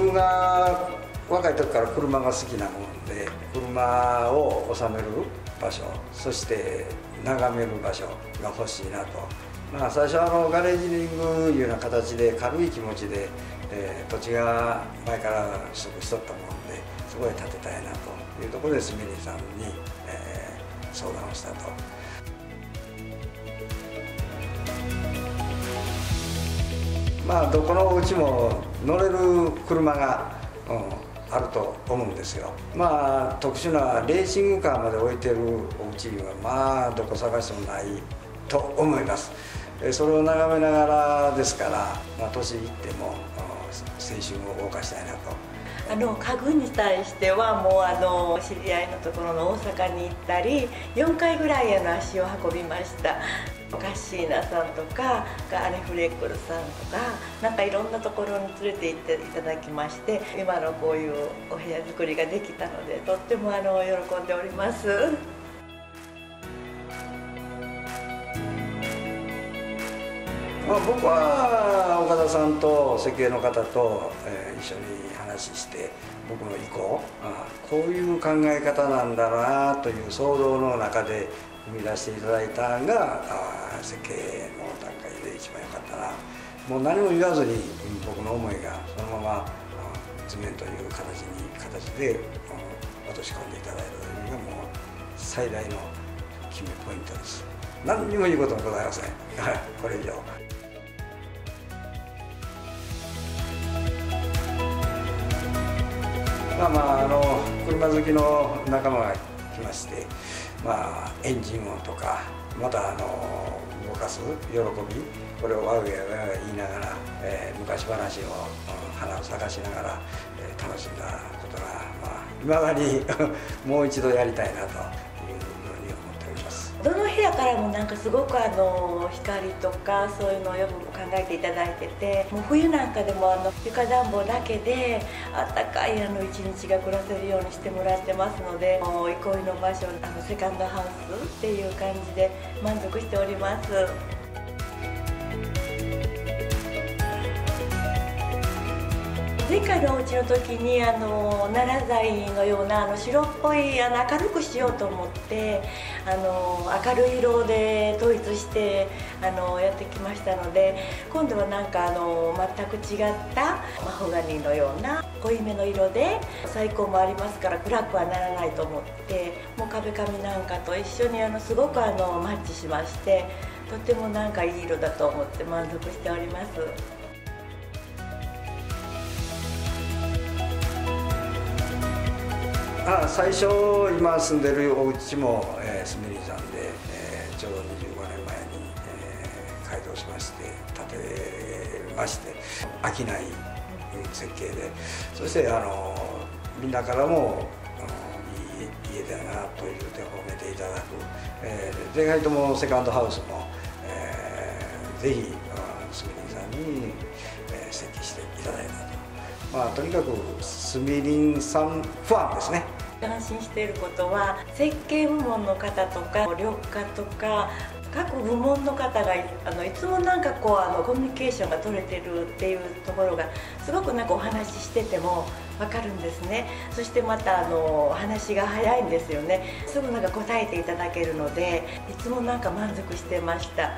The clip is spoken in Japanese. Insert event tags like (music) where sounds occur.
僕が若い時から車が好きなもんで車を収める場所そして眺める場所が欲しいなと、まあ、最初はあのガレージリングいうような形で軽い気持ちで、えー、土地が前から取得しとったもんでそこへ建てたいなというところでスミリさんに、えー、相談をしたと。まあどこのお家も乗れる車が、うんあると思うんですよ。まあ特殊なレーシングカーまで置いてるお家はまあどこ探してもないと思います。それを眺めながらですから、まあ、年いっても青春を謳歌したいなとあの家具に対してはもうあの知り合いのところの大阪に行ったり4回ぐらいあの足を運びましたカッシーナさんとかガーレフレックルさんとかなんかいろんなところに連れて行っていただきまして今のこういうお部屋作りができたのでとってもあの喜んでおります。まあ、僕は岡田さんと設計の方と、えー、一緒に話して僕の意向あこういう考え方なんだなという想像の中で生み出していただいたのが設計の段階で一番良かったな。もう何も言わずに僕の思いがそのまま図面という形に形で落とし込んでいただいたというのがもう最大の決めポイントです。何にも言うこともございません。これ以上。まあまああの車好きの仲間が来ましてまあエンジン音とかまたあの動かす喜びこれをわがやわが言いながら、えー、昔話を、花を咲かしながら、えー、楽しんだことがまあいまだに (laughs) もう一度やりたいなとどの部屋からもなんかすごくあの光とかそういうのをよく考えていただいててもう冬なんかでもあの床暖房だけであったかいあの一日が暮らせるようにしてもらってますのでもう憩いの場所あのセカンドハウスっていう感じで満足しております。前回のお家の時にあの奈良材のようなあの白っぽいあの明るくしようと思ってあの明るい色で統一してあのやってきましたので今度はなんかあの全く違ったマホガニーのような濃いめの色で最高もありますから暗くはならないと思ってもう壁紙なんかと一緒にあのすごくあのマッチしましてとてもなんかいい色だと思って満足しております。あ最初今住んでるお家も、えー、スミリさんで、えー、ちょうど25年前に、えー、改造しまして建てまして飽きない設計でそしてあのみんなからもいい家だなというて褒めていただく、えー、で意外ともセカンドハウスも、えー、ぜひスミリンさんに、えー、設計していただいたと。まあ、とにかくスミリンさんファンですね安心していることは設計部門の方とか緑化とか各部門の方があのいつもなんかこうあのコミュニケーションが取れてるっていうところがすごくなんかお話ししてても分かるんですねそしてまたあの話が早いんですよねすぐなんか答えていただけるのでいつもなんか満足してました。